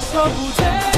说不尽